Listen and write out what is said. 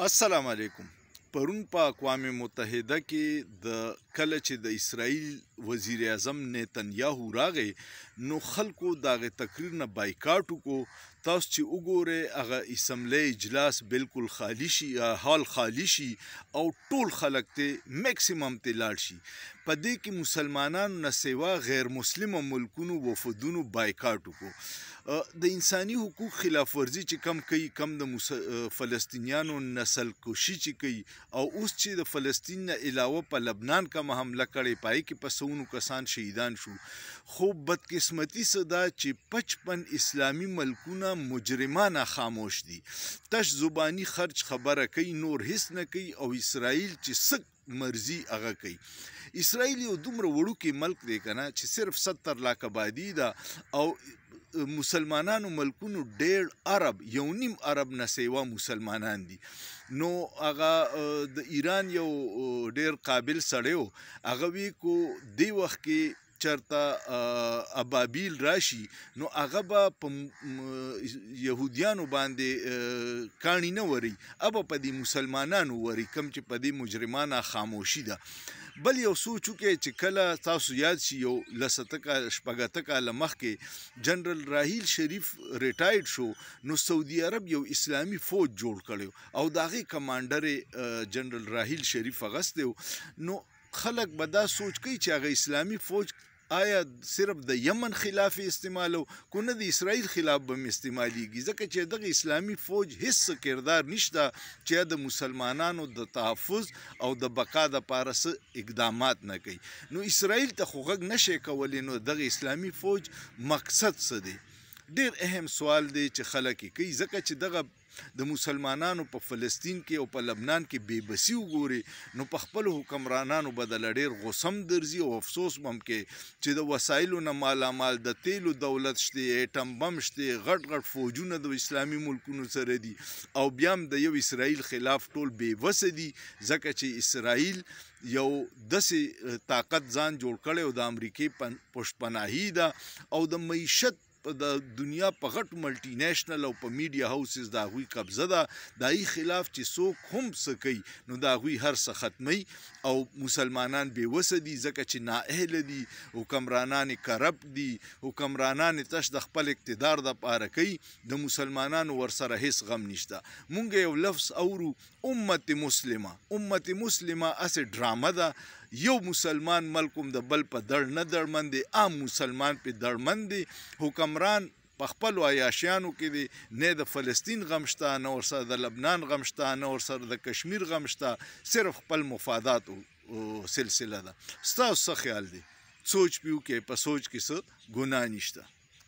السلام علیکم پرون په اقوام متحده کې د کله چې د اسرائیل وزیر اعظم نیتنیاهو راغی نو خلکو دغه تقریر نه بایکاټ وکړو تاسو چې وګورئ هغه اسمبلی اجلاس بالکل خالی شي حال خالی شي او ټول خلک ته میکسیمم ته لاړ شي په دې کې مسلمانانو نه سیوا غیر مسلمه ملکونو وفدونو بایکاټ وکړو د انساني حقوق خلاف ورزي چې کم کوي کم د فلسطینیانو نسل کشي چې کوي او اوس چې د فلسطین نه علاوه په لبنان کوم حمله کړې پای کې په سونو کسان شهیدان شو خو بدقسمتي صدا چې 55 اسلامي ملکونه مجرمانه خاموش دي تش زبانی خرج خبره کوي نور هیڅ نه کوي او اسرائیل چې سک مرزی هغه کوي اسرائیل یو دومره وړوکی ملک دی کنه چې صرف 70 لاک آبادی ده او مسلمانانو ملکونو ډېر عرب یو نیم عرب نه سیوا مسلمانان دي نو هغه د ایران یو ډېر قابل سړی و هغه وی کو دی وخت کې چرته ابابیل راشي نو هغه به په يهوديانو باندې کانی نه وری اب په دې مسلمانانو وری کم چې په دې مجرمانه خاموشي ده بل یو سوچ وکړئ چې کله تاسو یاد شي یو لسته شپږته کاله مخکې جنرال راحیل شریف ریټایرډ شو نو سعودي عرب یو اسلامي فوج جوړ کړو او داغه کمانډر جنرال راحیل شریف غستو نو خلک به دا سوچ کوي چې هغه اسلامي فوج آیا صرف د یمن خلاف استعمال او کو نه د اسرائیل خلاف به استعمالیږي ځکه چې دغه اسلامي فوج هیڅ کردار نشته چې د مسلمانانو د تحفظ او د بقا د پاره اقدامات نه کوي نو اسرائیل ته خو غږ نشي کولای نو دغه اسلامي فوج مقصد څه دی ډیر اهم سوال دی چې خلک کوي ځکه چې دغه د مسلمانانو په فلسطین کې او په لبنان کې بې بسی وګوري نو په خپل حکمرانانو بدل ډیر غوسم درځي او افسوس بم کې چې د وسایلو نه مالا مال د تیلو دولت شته اټم بم شته غټ غټ فوجونه د اسلامي ملکونو سره دي او بیا هم د یو اسرائیل خلاف ټول بې وسه دي ځکه چې اسرائیل یو داسې طاقت ځان جوړ کړی او د امریکې پشتپناهي ده او د معیشت په د دنیا په غټ ملټي نېشنل او په میډیا هاوسز د هغوی قبضه ده دای خلاف چې څوک هم څه کوي نو د هغوی هر څه ختمي او مسلمانان بې وسه دي ځکه چې نااهل دي حکمرانان کرپټ دي حکمرانان تش د خپل اقتدار د پاره کوي د مسلمانانو ورسره هیڅ غم نشته مونږ یو لفظ اورو امت مسلمه امت مسلمه اسه ډرامه ده یو مسلمان ملکم د بل په دړ نه دړمن دی عام مسلمان په دړمن دی حکمران په خپل عیاشیانو کې دی نه د فلسطین غمشتا نه ور سره د لبنان غمشتا نه ور سره د کشمیر غمشتا صرف خپل مفادات سلسله ده ستاسو څه خیال دی سوچ پیو کې په سوچ کې څه ګناه نشته